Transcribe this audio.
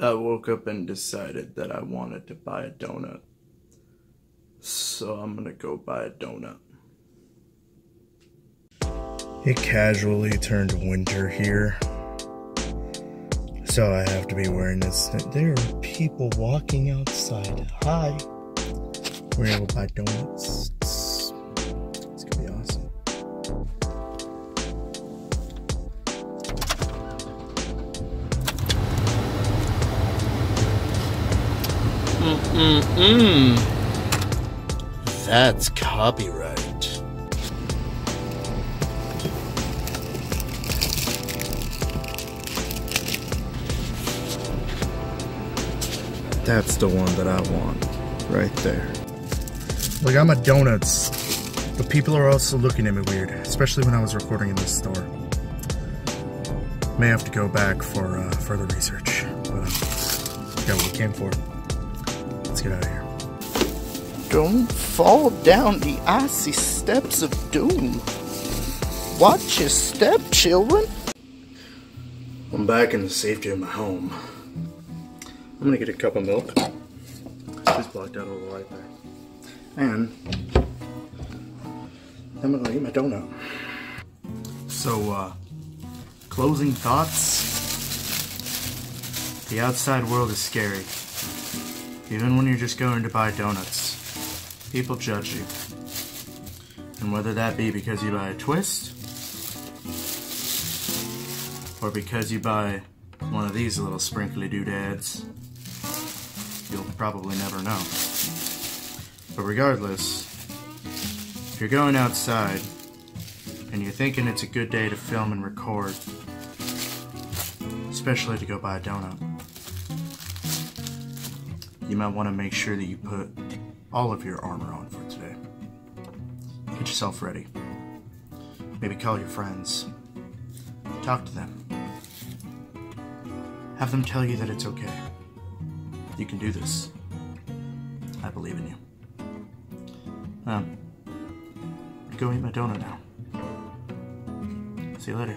I woke up and decided that I wanted to buy a donut. So I'm gonna go buy a donut. It casually turned winter here. So I have to be wearing this. There are people walking outside. Hi. We're gonna go buy donuts. Mm-mm-mm. That's copyright. That's the one that I want. Right there. Like, I'm a donuts. But people are also looking at me weird. Especially when I was recording in this store. May have to go back for uh, further research. But uh, got what we came for. Let's get out of here. Don't fall down the icy steps of doom. Watch your step, children. I'm back in the safety of my home. I'm gonna get a cup of milk. Just blocked out all the light there. And I'm gonna eat my donut. So, uh, closing thoughts. The outside world is scary. Even when you're just going to buy donuts, people judge you. And whether that be because you buy a twist, or because you buy one of these little sprinkly doodads, you'll probably never know. But regardless, if you're going outside and you're thinking it's a good day to film and record, especially to go buy a donut, you might want to make sure that you put all of your armor on for today. Get yourself ready. Maybe call your friends. Talk to them. Have them tell you that it's okay. You can do this. I believe in you. Um, go eat my donut now. See you later.